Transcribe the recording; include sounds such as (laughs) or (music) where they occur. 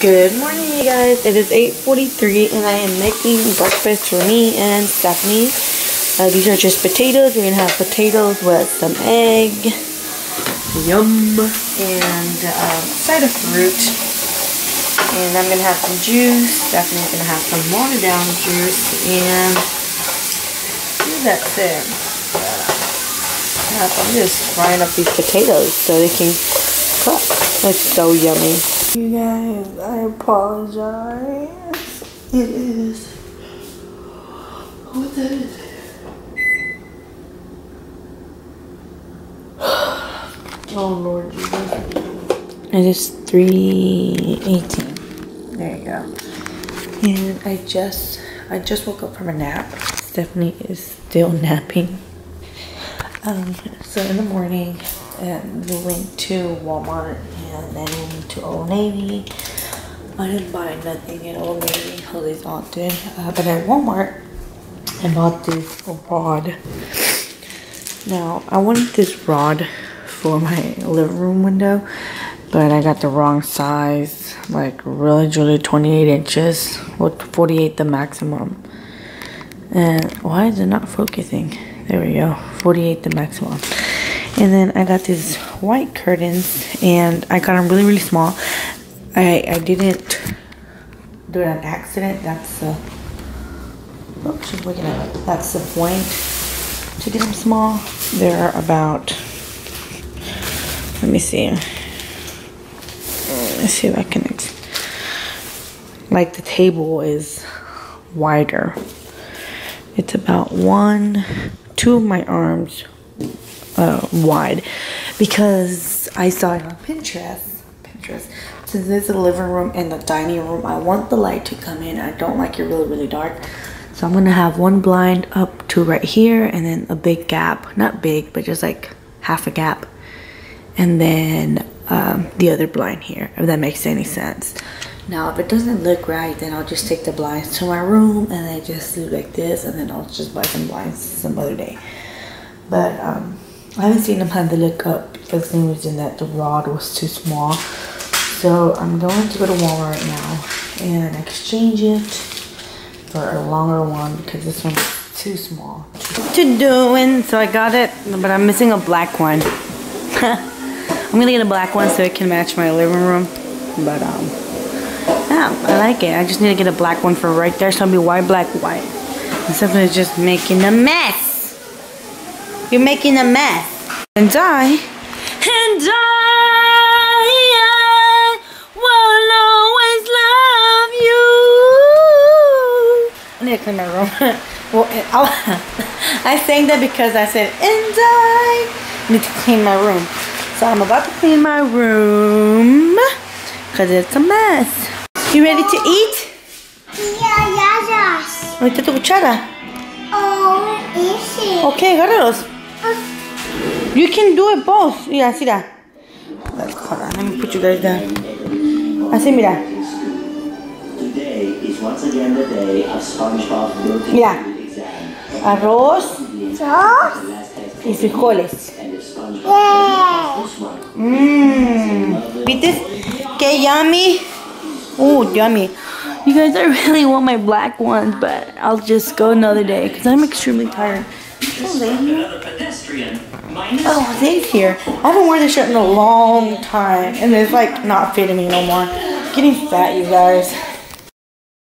Good morning, you guys. It is 8.43 and I am making breakfast for me and Stephanie. Uh, these are just potatoes. We're going to have potatoes with some egg, yum, and um, side of fruit. And I'm going to have some juice. Stephanie's going to have some watered down juice. And that's it. I'm just frying up these potatoes so they can cook. It's so yummy. You guys, I apologize. It is. What that is? (sighs) Oh Lord Jesus. It is 3.18. There you go. And I just, I just woke up from a nap. Stephanie is still napping. Um, so in the morning, and we went to Walmart and then we went to Old Navy. I didn't buy nothing at Old Navy, aunt did. Uh, but at Walmart, I bought this rod. Now, I wanted this rod for my living room window, but I got the wrong size. Like, really, really 28 inches, with 48 the maximum. And why is it not focusing? There we go, 48 the maximum. And then I got these white curtains and I got them really, really small. I, I didn't do it on accident. That's the, oh, at it. That's the point to get them small. They're about, let me see. Let's see if I can, like the table is wider. It's about one, two of my arms uh, wide because I saw it on Pinterest. Pinterest. Since this is a living room and the dining room, I want the light to come in. I don't like it really, really dark. So I'm gonna have one blind up to right here and then a big gap. Not big, but just like half a gap. And then um, the other blind here, if that makes any sense. Now, if it doesn't look right, then I'll just take the blinds to my room and then just do like this and then I'll just buy some blinds some other day. But um, I haven't seen them have the look up because the reason that the rod was too small. So I'm going to go to Walmart now and exchange it for a longer one because this one's too small. What you doing? So I got it, but I'm missing a black one. (laughs) I'm gonna get a black one so it can match my living room. But um, yeah, I like it. I just need to get a black one for right there. So I'll be white, black, white. Something is just making a mess. You're making a mess. And I, and I, I will always love you. I need to clean my room. (laughs) well, (laughs) I sang that because I said, and I need to clean my room. So I'm about to clean my room because it's a mess. You ready to eat? Yeah, yeah, yes. Ahorita tu cuchara. Oh, easy. Okay, agárralos. You can do it both. Mira, así mira. Hold on, let me put you guys down. Así, mira. Today is once again the day of SpongeBob building Mira. exam. Arroz Sauce? y frijoles. And if SpongeBob Yeah. this one, Mmm. ¿Viste? Qué yummy. Oh, yummy. You guys, I really want my black ones, but I'll just go another day because I'm extremely tired. Oh, they here. another pedestrian Oh, here. I haven't worn this shirt in a long time, and it's like not fitting me no more. Getting fat, you guys.